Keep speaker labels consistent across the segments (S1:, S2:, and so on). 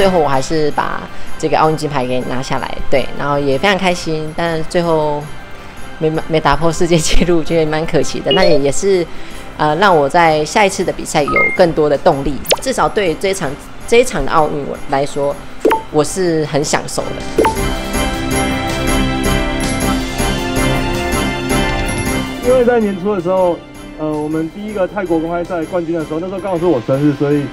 S1: 最后我还是把这个奥运金牌给拿下来，对，然后也非常开心，但最后没没打破世界纪录，觉得蛮可惜的。那也也是呃，让我在下一次的比赛有更多的动力，至少对这一场这一场的奥运来说，我是很享受的。
S2: 因为在年初的时候，呃，我们第一个泰国公开赛冠军的时候，那时候刚好是我生日，所以。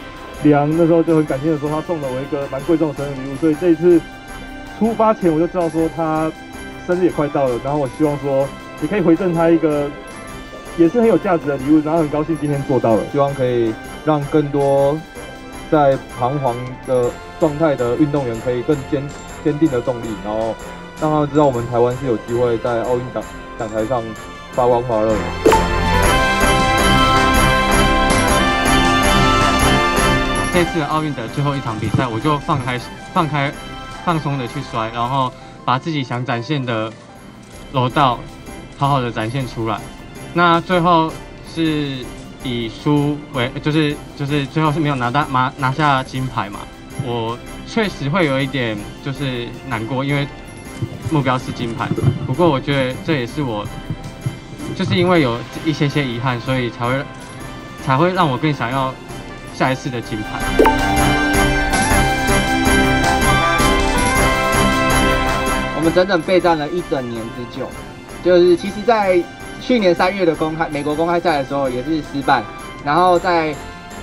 S2: 梁那时候就很感谢的说，他送了我一个蛮贵重的生日礼物，所以这一次出发前我就知道说他生日也快到了，然后我希望说也可以回赠他一个也是很有价值的礼物，然后很高兴今天做到了，
S3: 希望可以让更多在彷徨的状态的运动员可以更坚坚定的动力，然后让他们知道我们台湾是有机会在奥运奖奖台上发光发热。的
S4: 这次奥运的最后一场比赛，我就放开、放开、放松的去摔，然后把自己想展现的柔道好好的展现出来。那最后是以输为，就是就是最后是没有拿到拿拿下金牌嘛。我确实会有一点就是难过，因为目标是金牌。不过我觉得这也是我，就是因为有一些些遗憾，所以才会才会让我更想要。下一次的金牌，
S5: 我们整整备战了一整年之久。就是其实，在去年三月的公开美国公开赛的时候也是失败，然后在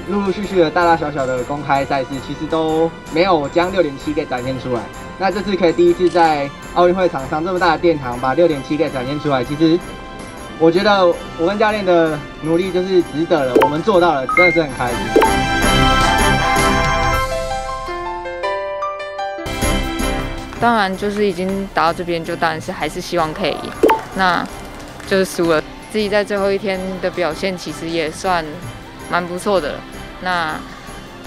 S5: 陆陆续续的大大小小的公开赛事，其实都没有将六点七给展现出来。那这次可以第一次在奥运会场上这么大的殿堂把六点七给展现出来，其实我觉得我跟教练的努力就是值得了，我们做到了，真的是很开心。
S6: 当然，就是已经打到这边，就当然是还是希望可以赢。那就是输了，自己在最后一天的表现其实也算蛮不错的。那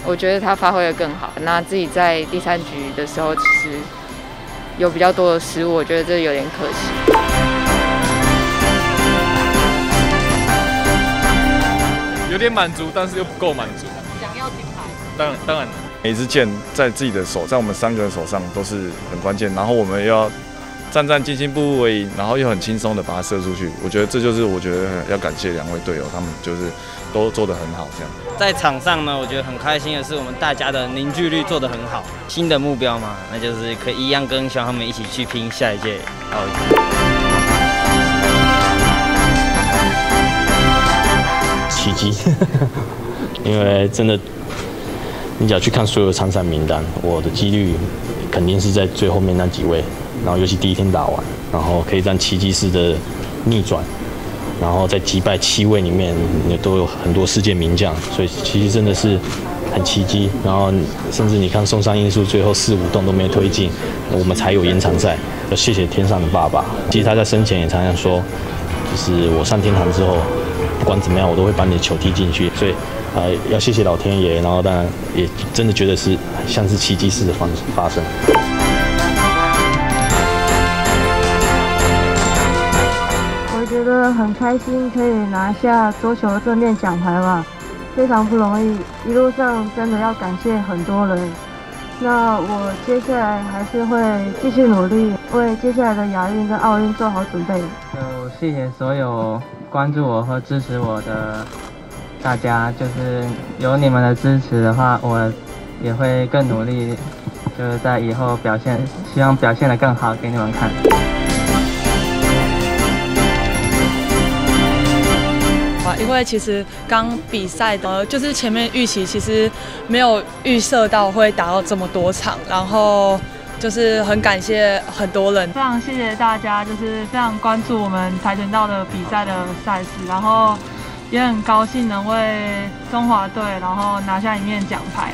S6: 我觉得他发挥的更好。那自己在第三局的时候，其实有比较多的失误，我觉得这有点可惜。
S7: 有点满足，但是又不够满足。
S6: 想要金牌？
S7: 当然，当然。
S8: 每支箭在自己的手，在我们三个人手上都是很关键。然后我们要战战兢兢、步步为营，然后又很轻松的把它射出去。我觉得这就是我觉得要感谢两位队友，他们就是都做得很好。这样
S9: 在场上呢，我觉得很开心的是我们大家的凝聚力做得很好。新的目标嘛，那就是可以一样跟小他们一起去拼下一届奥运。
S10: 奇迹，因为真的。你只要去看所有参赛名单，我的几率肯定是在最后面那几位。然后尤其第一天打完，然后可以让奇迹式的逆转，然后在击败七位里面，也都有很多世界名将，所以其实真的是很奇迹。然后甚至你看送上因素，最后四五洞都没推进，我们才有延长赛。要谢谢天上的爸爸。其实他在生前也常常说，就是我上天堂之后，不管怎么样，我都会把你的球踢进去。所以。呃，要谢谢老天爷，然后当然也真的觉得是像是奇迹似的方发生。
S11: 我觉得很开心，可以拿下桌球的正面奖牌吧，非常不容易。一路上真的要感谢很多人。那我接下来还是会继续努力，为接下来的亚运跟奥运做好准备。
S5: 就谢谢所有关注我和支持我的。大家就是有你们的支持的话，我也会更努力，就是在以后表现，希望表现得更好给你们看。
S12: 因为其实刚比赛的，就是前面预期其实没有预设到会打到这么多场，然后就是很感谢很多人，非常谢谢大家，就是非常关注我们跆拳道的比赛的赛事，然后。也很高兴能为中华队，然后拿下一面奖牌。